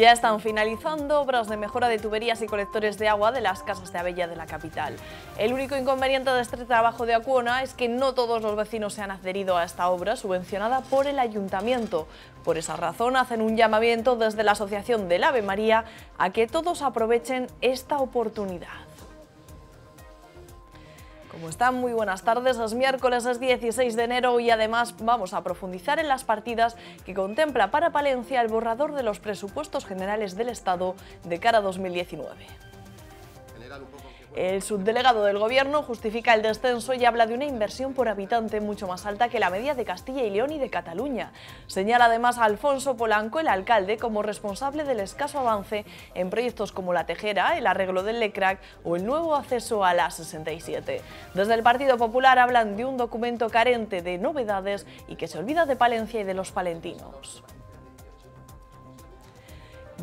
Ya están finalizando obras de mejora de tuberías y colectores de agua de las casas de Abella de la capital. El único inconveniente de este trabajo de Acuona es que no todos los vecinos se han adherido a esta obra subvencionada por el ayuntamiento. Por esa razón hacen un llamamiento desde la Asociación del Ave María a que todos aprovechen esta oportunidad. ¿Cómo están? Muy buenas tardes. Es miércoles, es 16 de enero y además vamos a profundizar en las partidas que contempla para Palencia el borrador de los presupuestos generales del Estado de cara a 2019. El subdelegado del Gobierno justifica el descenso y habla de una inversión por habitante mucho más alta que la media de Castilla y León y de Cataluña. Señala además a Alfonso Polanco, el alcalde, como responsable del escaso avance en proyectos como La Tejera, el arreglo del LECRAC o el nuevo acceso a la 67. Desde el Partido Popular hablan de un documento carente de novedades y que se olvida de Palencia y de los palentinos.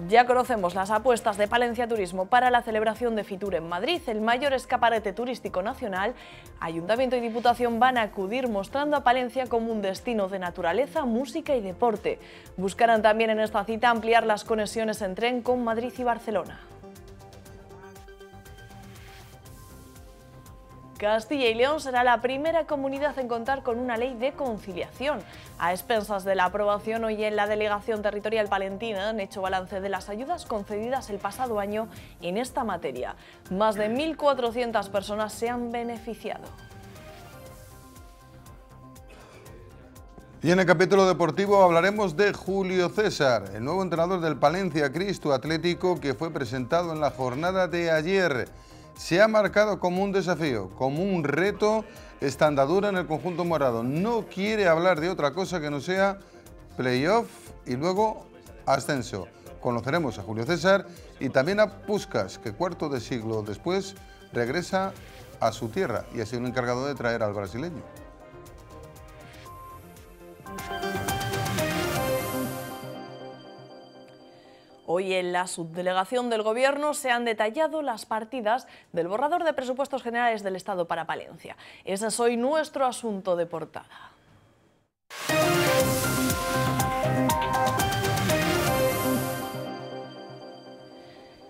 Ya conocemos las apuestas de Palencia Turismo para la celebración de Fitur en Madrid, el mayor escaparate turístico nacional. Ayuntamiento y Diputación van a acudir mostrando a Palencia como un destino de naturaleza, música y deporte. Buscarán también en esta cita ampliar las conexiones en tren con Madrid y Barcelona. Castilla y León será la primera comunidad en contar con una ley de conciliación. A expensas de la aprobación, hoy en la Delegación Territorial Palentina han hecho balance de las ayudas concedidas el pasado año en esta materia. Más de 1.400 personas se han beneficiado. Y en el capítulo deportivo hablaremos de Julio César, el nuevo entrenador del Palencia Cristo Atlético que fue presentado en la jornada de ayer se ha marcado como un desafío, como un reto esta andadura en el conjunto morado. No quiere hablar de otra cosa que no sea playoff y luego ascenso. Conoceremos a Julio César y también a Puskas, que cuarto de siglo después regresa a su tierra y ha sido un encargado de traer al brasileño. Hoy en la subdelegación del Gobierno se han detallado las partidas del borrador de presupuestos generales del Estado para Palencia. Ese es hoy nuestro asunto de portada.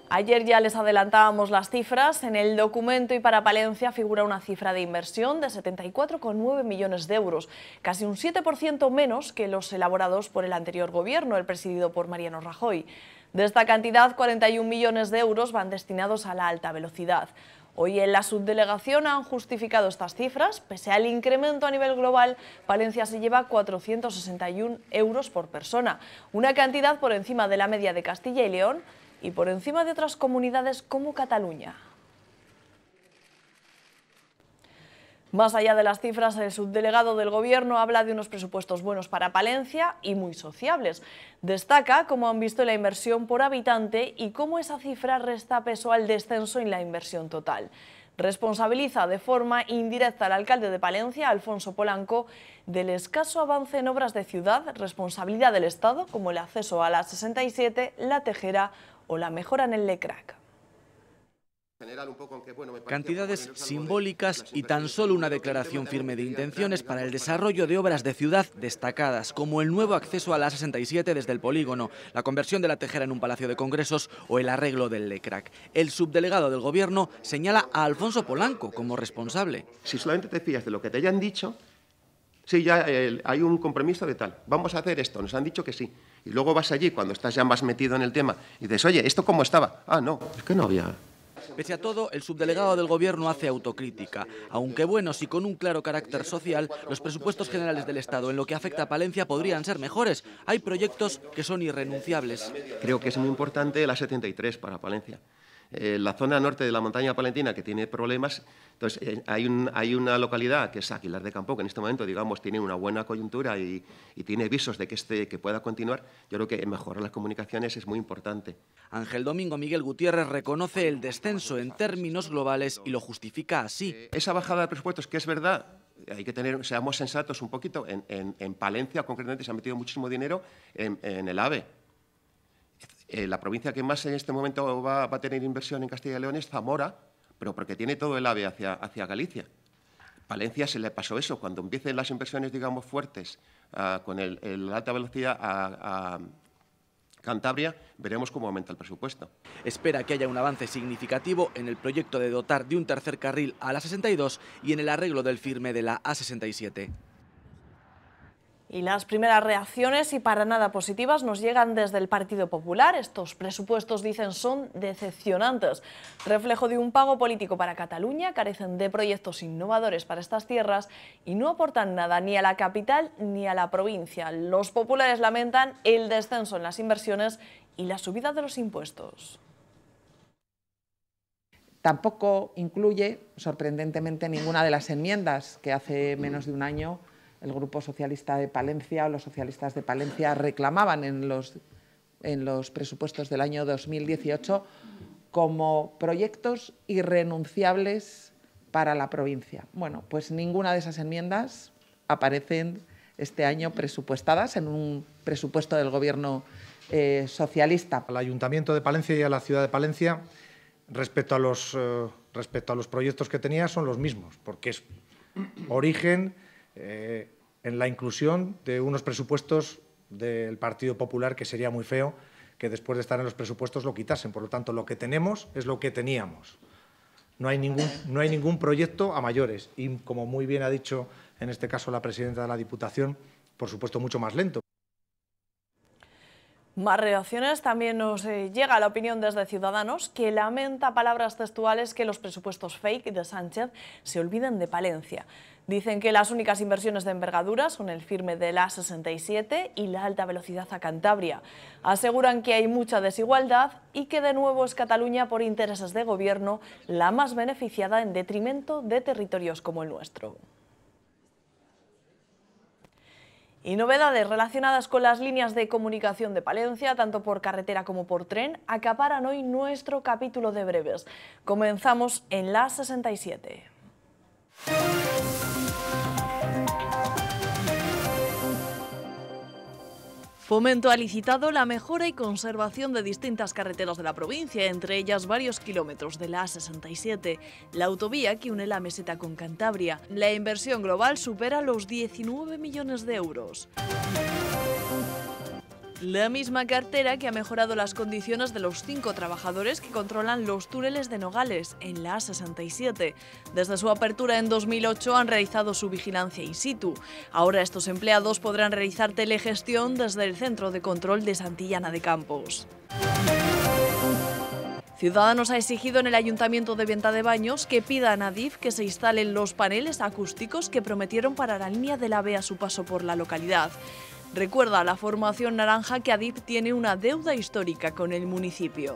Ayer ya les adelantábamos las cifras. En el documento y para Palencia figura una cifra de inversión de 74,9 millones de euros, casi un 7% menos que los elaborados por el anterior gobierno, el presidido por Mariano Rajoy. De esta cantidad, 41 millones de euros van destinados a la alta velocidad. Hoy en la subdelegación han justificado estas cifras. Pese al incremento a nivel global, Palencia se lleva 461 euros por persona, una cantidad por encima de la media de Castilla y León y por encima de otras comunidades como Cataluña. Más allá de las cifras, el subdelegado del Gobierno habla de unos presupuestos buenos para Palencia y muy sociables. Destaca cómo han visto la inversión por habitante y cómo esa cifra resta peso al descenso en la inversión total. Responsabiliza de forma indirecta al alcalde de Palencia, Alfonso Polanco, del escaso avance en obras de ciudad, responsabilidad del Estado, como el acceso a la 67, la Tejera o la mejora en el LECRAC. Cantidades simbólicas y tan solo una declaración firme de intenciones para el desarrollo de obras de ciudad destacadas, como el nuevo acceso a la 67 desde el polígono, la conversión de la tejera en un palacio de congresos o el arreglo del LECRAC. El subdelegado del Gobierno señala a Alfonso Polanco como responsable. Si solamente te fías de lo que te hayan dicho, sí, ya eh, hay un compromiso de tal, vamos a hacer esto, nos han dicho que sí. Y luego vas allí, cuando estás ya más metido en el tema, y dices, oye, ¿esto cómo estaba? Ah, no, es que no había Pese a todo, el subdelegado del Gobierno hace autocrítica. Aunque buenos y con un claro carácter social, los presupuestos generales del Estado en lo que afecta a Palencia podrían ser mejores. Hay proyectos que son irrenunciables. Creo que es muy importante la 73 para Palencia. Eh, la zona norte de la montaña palentina que tiene problemas, entonces eh, hay, hay, una localidad que es Aguilar de Campo, que en este momento, digamos, tiene una buena coyuntura y, y, tiene visos de que, este, que pueda continuar. Yo creo que mejorar las comunicaciones es muy importante. Ángel Domingo Miguel Gutiérrez reconoce el descenso en términos globales y lo justifica así. Eh, esa bajada de presupuestos, que es verdad, hay que tener, seamos sensatos un poquito, en, en, en Palencia concretamente se ha metido muchísimo dinero en, en el AVE, eh, la provincia que más en este momento va, a tener inversión en Castilla y León es Zamora, pero porque tiene todo el AVE hacia, Galicia. Palencia se le pasó eso. Cuando empiecen las inversiones, digamos, fuertes uh, con el, el, alta velocidad a, a Cantabria, veremos cómo aumenta el presupuesto. Espera que haya un avance significativo en el proyecto de dotar de un tercer carril a la 62 y en el arreglo del firme de la A67. Y las primeras reacciones, y para nada positivas, nos llegan desde el Partido Popular. Estos presupuestos, dicen, son decepcionantes. Reflejo de un pago político para Cataluña, carecen de proyectos innovadores para estas tierras y no aportan nada ni a la capital ni a la provincia. Los populares lamentan el descenso en las inversiones y la subida de los impuestos. Tampoco incluye, sorprendentemente, ninguna de las enmiendas que hace menos de un año el Grupo Socialista de Palencia o los socialistas de Palencia reclamaban en los, en los presupuestos del año 2018 como proyectos irrenunciables para la provincia. Bueno, pues ninguna de esas enmiendas aparecen este año presupuestadas en un presupuesto del Gobierno eh, socialista. Al Ayuntamiento de Palencia y a la ciudad de Palencia, respecto a los, eh, respecto a los proyectos que tenía, son los mismos, porque es origen eh, en la inclusión de unos presupuestos del Partido Popular que sería muy feo que después de estar en los presupuestos lo quitasen. Por lo tanto, lo que tenemos es lo que teníamos. No hay ningún, no hay ningún proyecto a mayores y, como muy bien ha dicho en este caso la presidenta de la Diputación, por supuesto mucho más lento. Más reacciones. También nos eh, llega la opinión desde Ciudadanos que lamenta palabras textuales que los presupuestos fake de Sánchez se olviden de Palencia. Dicen que las únicas inversiones de envergadura son el firme de la 67 y la alta velocidad a Cantabria. Aseguran que hay mucha desigualdad y que de nuevo es Cataluña por intereses de gobierno la más beneficiada en detrimento de territorios como el nuestro. Y novedades relacionadas con las líneas de comunicación de Palencia, tanto por carretera como por tren, acaparan hoy nuestro capítulo de breves. Comenzamos en la 67. Fomento ha licitado la mejora y conservación de distintas carreteras de la provincia, entre ellas varios kilómetros de la A67, la autovía que une la meseta con Cantabria. La inversión global supera los 19 millones de euros. La misma cartera que ha mejorado las condiciones de los cinco trabajadores que controlan los túneles de Nogales en la A67. Desde su apertura en 2008 han realizado su vigilancia in situ. Ahora estos empleados podrán realizar telegestión desde el Centro de Control de Santillana de Campos. Ciudadanos ha exigido en el Ayuntamiento de Venta de Baños que pida a Nadif que se instalen los paneles acústicos que prometieron para la línea de la B a su paso por la localidad. Recuerda la formación naranja que Adif tiene una deuda histórica con el municipio.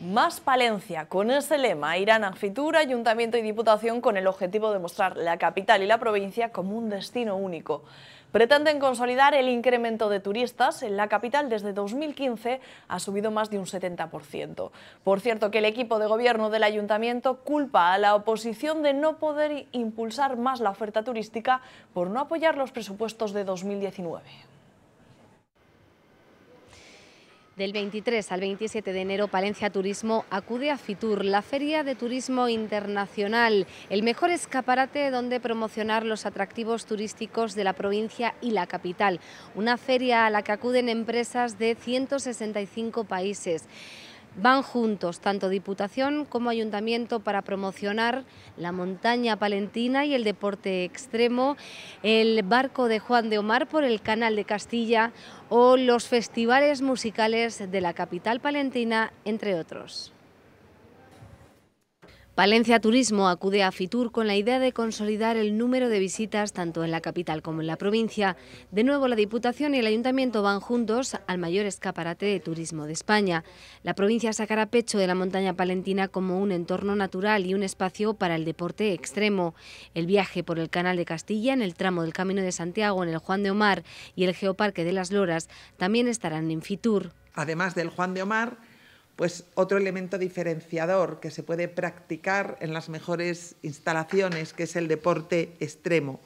Más Palencia. Con ese lema irán a Fitur, Ayuntamiento y Diputación con el objetivo de mostrar la capital y la provincia como un destino único. Pretenden consolidar el incremento de turistas. En la capital desde 2015 ha subido más de un 70%. Por cierto, que el equipo de gobierno del ayuntamiento culpa a la oposición de no poder impulsar más la oferta turística por no apoyar los presupuestos de 2019. Del 23 al 27 de enero, Palencia Turismo acude a Fitur, la feria de turismo internacional, el mejor escaparate donde promocionar los atractivos turísticos de la provincia y la capital. Una feria a la que acuden empresas de 165 países. Van juntos tanto Diputación como Ayuntamiento para promocionar la montaña palentina y el deporte extremo, el barco de Juan de Omar por el Canal de Castilla o los festivales musicales de la capital palentina, entre otros. Palencia Turismo acude a Fitur con la idea de consolidar el número de visitas tanto en la capital como en la provincia. De nuevo, la Diputación y el Ayuntamiento van juntos al mayor escaparate de turismo de España. La provincia sacará pecho de la montaña palentina como un entorno natural y un espacio para el deporte extremo. El viaje por el Canal de Castilla en el tramo del Camino de Santiago en el Juan de Omar y el Geoparque de las Loras también estarán en Fitur. Además del Juan de Omar, pues otro elemento diferenciador que se puede practicar en las mejores instalaciones, que es el deporte extremo.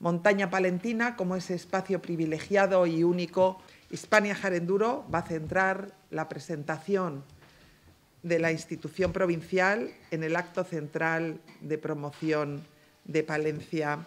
Montaña Palentina, como ese espacio privilegiado y único, Hispania Jarenduro va a centrar la presentación de la institución provincial en el acto central de promoción de Palencia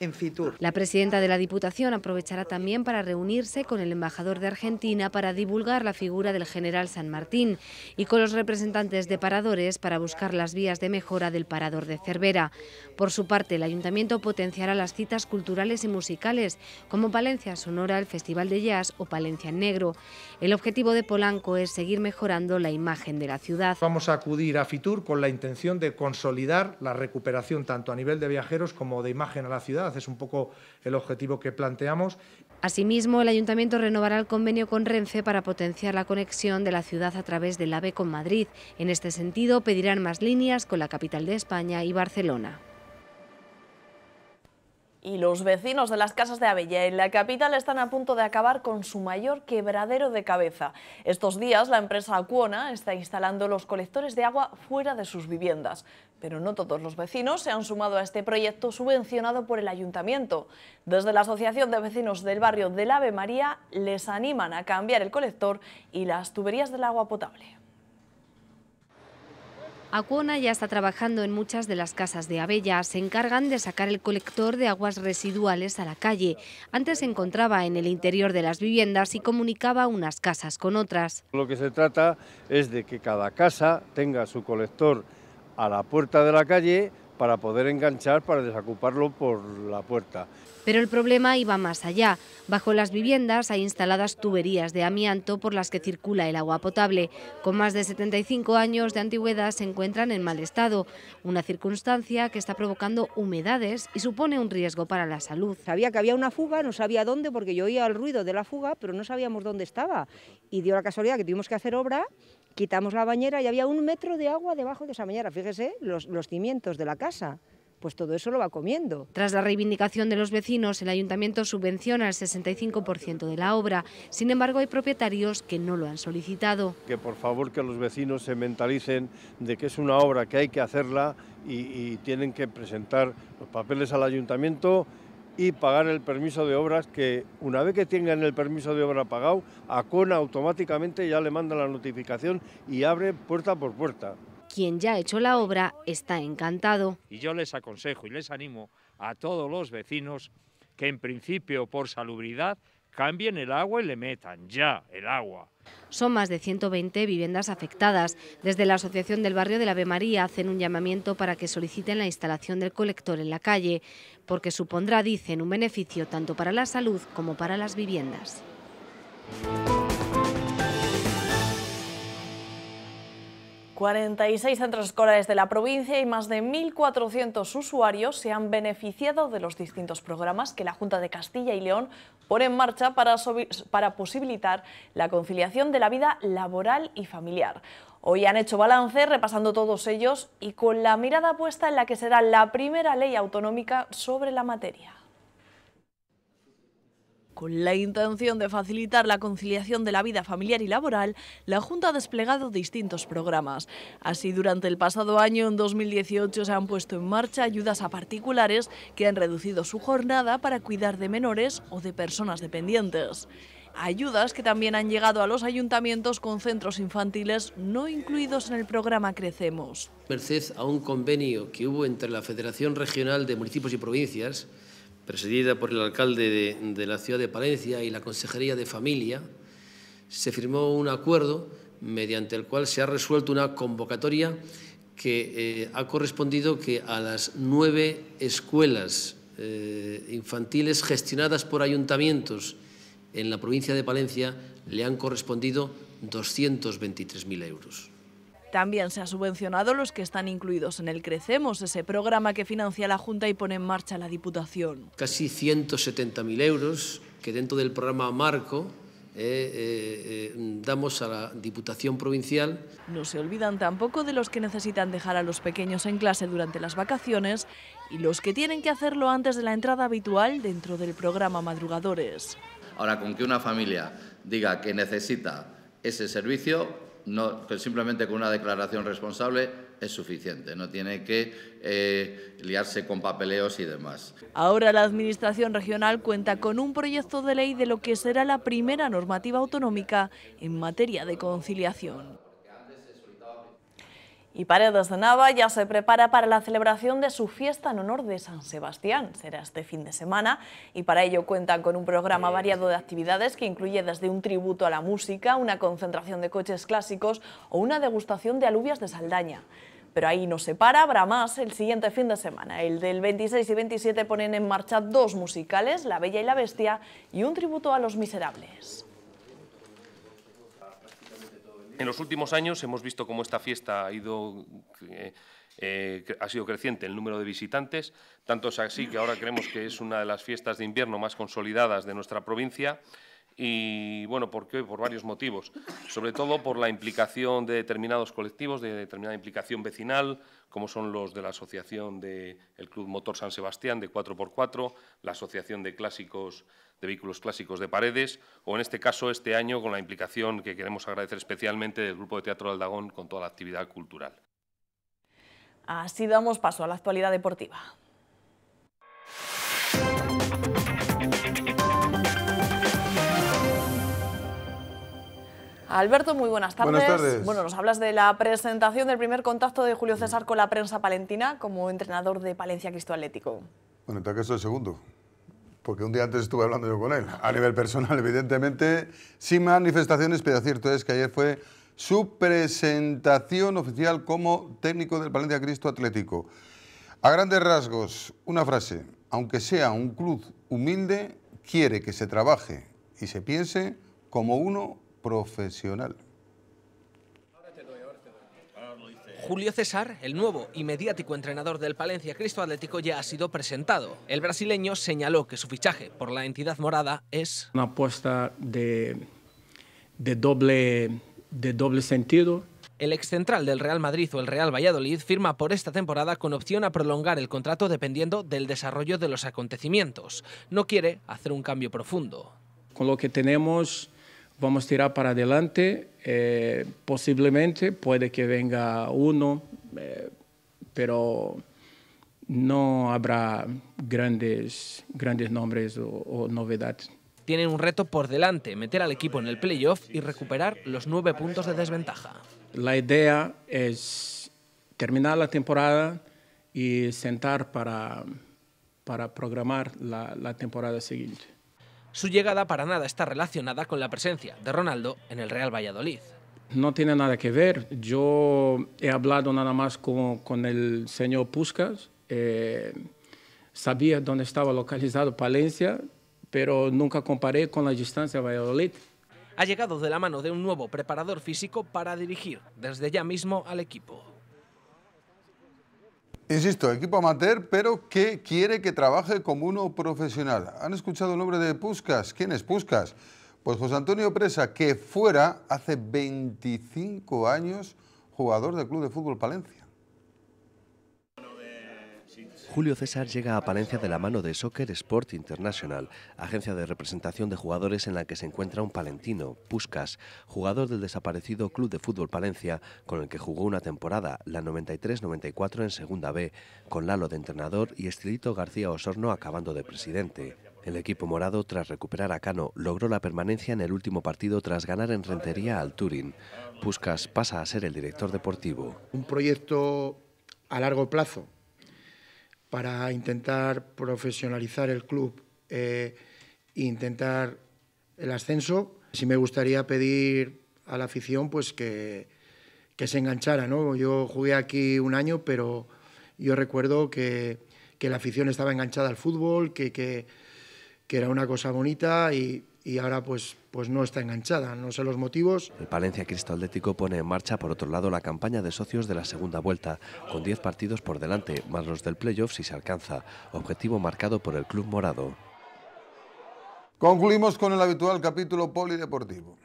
en Fitur. La presidenta de la Diputación aprovechará también para reunirse con el embajador de Argentina para divulgar la figura del general San Martín y con los representantes de paradores para buscar las vías de mejora del parador de Cervera. Por su parte, el Ayuntamiento potenciará las citas culturales y musicales, como Palencia Sonora, el Festival de Jazz o Palencia en Negro. El objetivo de Polanco es seguir mejorando la imagen de la ciudad. Vamos a acudir a Fitur con la intención de consolidar la recuperación tanto a nivel de viajeros como de imagen a la ciudad. Es un poco el objetivo que planteamos. Asimismo, el Ayuntamiento renovará el convenio con Renfe para potenciar la conexión de la ciudad a través del AVE con Madrid. En este sentido, pedirán más líneas con la capital de España y Barcelona. Y los vecinos de las casas de Abella en la capital están a punto de acabar con su mayor quebradero de cabeza. Estos días la empresa Acuona está instalando los colectores de agua fuera de sus viviendas. Pero no todos los vecinos se han sumado a este proyecto subvencionado por el ayuntamiento. Desde la Asociación de Vecinos del barrio del Ave María les animan a cambiar el colector y las tuberías del agua potable. Acuona ya está trabajando en muchas de las casas de Abella. Se encargan de sacar el colector de aguas residuales a la calle. Antes se encontraba en el interior de las viviendas y comunicaba unas casas con otras. Lo que se trata es de que cada casa tenga su colector a la puerta de la calle para poder enganchar para desocuparlo por la puerta. Pero el problema iba más allá. Bajo las viviendas hay instaladas tuberías de amianto por las que circula el agua potable. Con más de 75 años de antigüedad se encuentran en mal estado, una circunstancia que está provocando humedades y supone un riesgo para la salud. Sabía que había una fuga, no sabía dónde porque yo oía el ruido de la fuga, pero no sabíamos dónde estaba. Y dio la casualidad que tuvimos que hacer obra quitamos la bañera y había un metro de agua debajo de esa bañera. Fíjese los, los cimientos de la casa pues todo eso lo va comiendo. Tras la reivindicación de los vecinos, el ayuntamiento subvenciona el 65% de la obra. Sin embargo, hay propietarios que no lo han solicitado. Que por favor que los vecinos se mentalicen de que es una obra que hay que hacerla y, y tienen que presentar los papeles al ayuntamiento y pagar el permiso de obras que una vez que tengan el permiso de obra pagado, Acona automáticamente ya le manda la notificación y abre puerta por puerta. Quien ya ha hecho la obra está encantado. Y yo les aconsejo y les animo a todos los vecinos que en principio por salubridad cambien el agua y le metan ya el agua. Son más de 120 viviendas afectadas. Desde la Asociación del Barrio de la Ave María hacen un llamamiento para que soliciten la instalación del colector en la calle, porque supondrá, dicen, un beneficio tanto para la salud como para las viviendas. 46 centros escolares de la provincia y más de 1.400 usuarios se han beneficiado de los distintos programas que la Junta de Castilla y León pone en marcha para, para posibilitar la conciliación de la vida laboral y familiar. Hoy han hecho balance repasando todos ellos y con la mirada puesta en la que será la primera ley autonómica sobre la materia. Con la intención de facilitar la conciliación de la vida familiar y laboral, la Junta ha desplegado distintos programas. Así, durante el pasado año, en 2018, se han puesto en marcha ayudas a particulares que han reducido su jornada para cuidar de menores o de personas dependientes. Ayudas que también han llegado a los ayuntamientos con centros infantiles no incluidos en el programa Crecemos. Merced a un convenio que hubo entre la Federación Regional de Municipios y Provincias, presidida por el alcalde de, la ciudad de Palencia y la Consejería de Familia, se firmó un acuerdo mediante el cual se ha resuelto una convocatoria que eh, ha correspondido que a las nueve escuelas eh, infantiles gestionadas por ayuntamientos en la provincia de Palencia le han correspondido 223.000 euros. También se ha subvencionado los que están incluidos en el Crecemos, ese programa que financia la Junta y pone en marcha la Diputación. Casi 170.000 euros que dentro del programa Marco eh, eh, eh, damos a la Diputación Provincial. No se olvidan tampoco de los que necesitan dejar a los pequeños en clase durante las vacaciones y los que tienen que hacerlo antes de la entrada habitual dentro del programa Madrugadores. Ahora, con que una familia diga que necesita ese servicio, no, simplemente con una declaración responsable es suficiente, no tiene que eh, liarse con papeleos y demás. Ahora la Administración regional cuenta con un proyecto de ley de lo que será la primera normativa autonómica en materia de conciliación. Y Paredes de Nava ya se prepara para la celebración de su fiesta en honor de San Sebastián. Será este fin de semana y para ello cuentan con un programa variado de actividades que incluye desde un tributo a la música, una concentración de coches clásicos o una degustación de alubias de Saldaña. Pero ahí no se para, habrá más el siguiente fin de semana. El del 26 y 27 ponen en marcha dos musicales, La Bella y la Bestia y un tributo a los miserables. En los últimos años hemos visto cómo esta fiesta ha ido eh, eh, ha sido creciente el número de visitantes, tanto es así que ahora creemos que es una de las fiestas de invierno más consolidadas de nuestra provincia y bueno, ¿por qué? Por varios motivos, sobre todo por la implicación de determinados colectivos, de determinada implicación vecinal, como son los de la Asociación del Club Motor San Sebastián de 4x4, la Asociación de Clásicos de Vehículos Clásicos de Paredes, o en este caso, este año, con la implicación que queremos agradecer especialmente del Grupo de Teatro de Aldagón con toda la actividad cultural. Así damos paso a la actualidad deportiva. Alberto, muy buenas tardes. Buenas tardes. Bueno, nos hablas de la presentación del primer contacto de Julio César con la prensa palentina como entrenador de Palencia Cristo Atlético. Bueno, en tal caso el segundo, porque un día antes estuve hablando yo con él. A nivel personal, evidentemente, sin manifestaciones, pero cierto es que ayer fue su presentación oficial como técnico del Palencia Cristo Atlético. A grandes rasgos, una frase, aunque sea un club humilde, quiere que se trabaje y se piense como uno profesional. Julio César, el nuevo y mediático entrenador del Palencia Cristo Atlético, ya ha sido presentado. El brasileño señaló que su fichaje por la entidad morada es una apuesta de, de, doble, de doble sentido. El excentral del Real Madrid o el Real Valladolid firma por esta temporada con opción a prolongar el contrato dependiendo del desarrollo de los acontecimientos. No quiere hacer un cambio profundo. Con lo que tenemos vamos a tirar para adelante. Eh, posiblemente puede que venga uno, eh, pero no habrá grandes, grandes nombres o, o, novedades. Tienen un reto por delante, meter al equipo en el playoff y recuperar los nueve puntos de desventaja. La idea es terminar la temporada y sentar para, para programar la, la temporada siguiente. Su llegada para nada está relacionada con la presencia de Ronaldo en el Real Valladolid. No tiene nada que ver. Yo he hablado nada más con, con el señor Puskas. Eh, sabía dónde estaba localizado Palencia, pero nunca comparé con la distancia a Valladolid. Ha llegado de la mano de un nuevo preparador físico para dirigir desde ya mismo al equipo. Insisto, equipo amateur, pero que quiere que trabaje como uno profesional. ¿Han escuchado el nombre de Puskas? ¿Quién es Puskas? Pues José Antonio Presa, que fuera hace 25 años jugador del Club de Fútbol Palencia. Julio César llega a Palencia de la mano de Soccer Sport International, agencia de representación de jugadores en la que se encuentra un palentino, Puskas, jugador del desaparecido Club de Fútbol Palencia, con el que jugó una temporada, la 93-94 en Segunda B, con Lalo de entrenador y Estilito García Osorno acabando de presidente. El equipo morado, tras recuperar a Cano, logró la permanencia en el último partido tras ganar en Rentería al Turín. Puskas pasa a ser el director deportivo. Un proyecto a largo plazo para intentar profesionalizar el club e intentar el ascenso. Sí me gustaría pedir a la afición pues que, que se enganchara. ¿no? Yo jugué aquí un año, pero yo recuerdo que, que la afición estaba enganchada al fútbol, que, que, que era una cosa bonita y, y ahora pues, pues no está enganchada, no sé los motivos. El Palencia Cristo Atlético pone en marcha por otro lado la campaña de socios de la segunda vuelta, con 10 partidos por delante, más los del playoff si se alcanza, objetivo marcado por el Club Morado. Concluimos con el habitual capítulo polideportivo.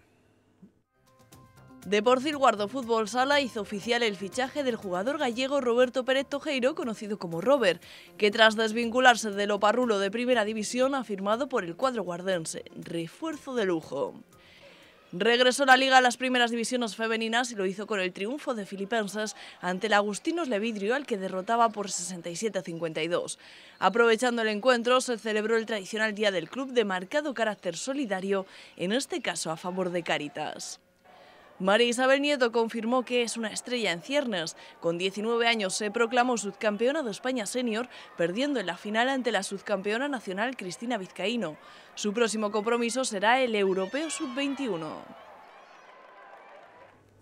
Deporcil Guardo Fútbol Sala hizo oficial el fichaje del jugador gallego Roberto Pérez Tojeiro, conocido como Robert, que tras desvincularse del Oparrulo de Primera División ha firmado por el cuadro guardense. Refuerzo de lujo. Regresó la liga a las primeras divisiones femeninas y lo hizo con el triunfo de Filipenses ante el Agustinos Levidrio, al que derrotaba por 67-52. Aprovechando el encuentro, se celebró el tradicional Día del Club de marcado carácter solidario, en este caso a favor de Caritas. María Isabel Nieto confirmó que es una estrella en ciernes. Con 19 años se proclamó subcampeona de España senior, perdiendo en la final ante la subcampeona nacional Cristina Vizcaíno. Su próximo compromiso será el Europeo Sub-21.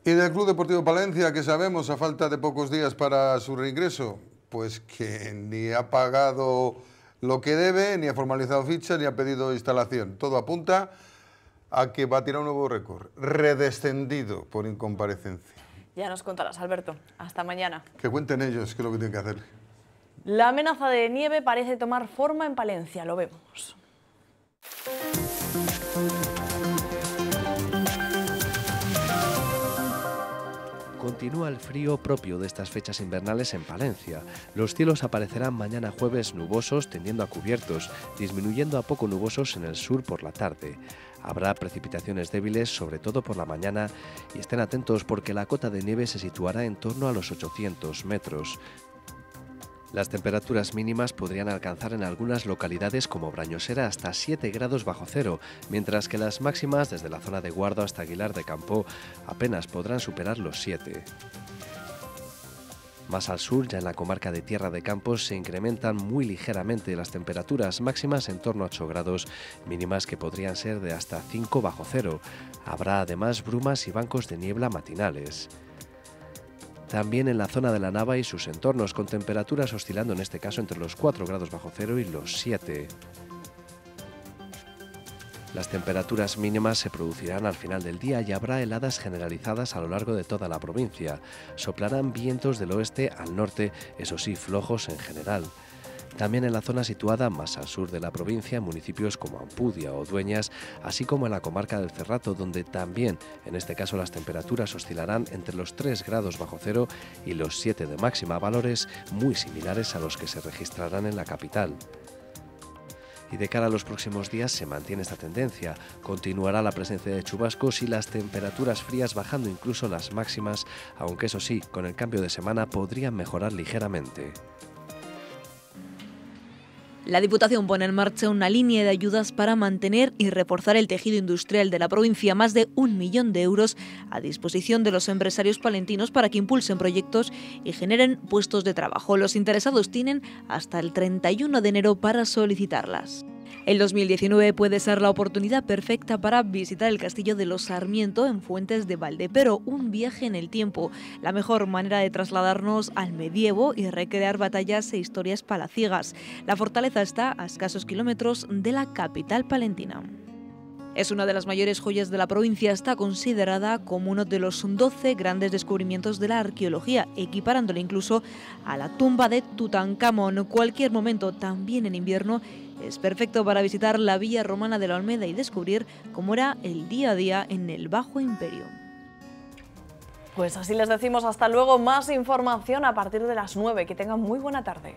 ¿Y del Club Deportivo Palencia, que sabemos a falta de pocos días para su reingreso? Pues que ni ha pagado lo que debe, ni ha formalizado ficha, ni ha pedido instalación. Todo apunta a que va a tirar un nuevo récord, redescendido por incomparecencia. Ya nos contarás, Alberto. Hasta mañana. Que cuenten ellos qué es lo que tienen que hacer. La amenaza de nieve parece tomar forma en Palencia, lo vemos. Continúa el frío propio de estas fechas invernales en Palencia. Los cielos aparecerán mañana jueves nubosos tendiendo a cubiertos, disminuyendo a poco nubosos en el sur por la tarde. Habrá precipitaciones débiles, sobre todo por la mañana, y estén atentos porque la cota de nieve se situará en torno a los 800 metros. Las temperaturas mínimas podrían alcanzar en algunas localidades como Brañosera hasta 7 grados bajo cero, mientras que las máximas desde la zona de Guardo hasta Aguilar de Campo apenas podrán superar los 7. Más al sur, ya en la comarca de Tierra de Campos, se incrementan muy ligeramente las temperaturas máximas en torno a 8 grados, mínimas que podrían ser de hasta 5 bajo cero. Habrá además brumas y bancos de niebla matinales. También en la zona de la Nava y sus entornos, con temperaturas oscilando en este caso entre los 4 grados bajo cero y los 7. Las temperaturas mínimas se producirán al final del día y habrá heladas generalizadas a lo largo de toda la provincia. Soplarán vientos del oeste al norte, eso sí, flojos en general. También en la zona situada más al sur de la provincia, municipios como Ampudia o Dueñas, así como en la comarca del Cerrato, donde también, en este caso, las temperaturas oscilarán entre los 3 grados bajo cero y los 7 de máxima, valores muy similares a los que se registrarán en la capital y de cara a los próximos días se mantiene esta tendencia. Continuará la presencia de chubascos y las temperaturas frías bajando incluso las máximas, aunque eso sí, con el cambio de semana podrían mejorar ligeramente. La Diputación pone en marcha una línea de ayudas para mantener y reforzar el tejido industrial de la provincia, más de un millón de euros a disposición de los empresarios palentinos para que impulsen proyectos y generen puestos de trabajo. Los interesados tienen hasta el 31 de enero para solicitarlas. El 2019 puede ser la oportunidad perfecta para visitar el castillo de los Sarmiento en Fuentes de Valdepero, un viaje en el tiempo, la mejor manera de trasladarnos al medievo y recrear batallas e historias palaciegas. La fortaleza está a escasos kilómetros de la capital palentina. Es una de las mayores joyas de la provincia, está considerada como uno de los 12 grandes descubrimientos de la arqueología, equiparándole incluso a la tumba de Tutankamón. Cualquier momento, también en invierno, es perfecto para visitar la villa romana de la Olmeda y descubrir cómo era el día a día en el Bajo Imperio. Pues así les decimos hasta luego, más información a partir de las 9. Que tengan muy buena tarde.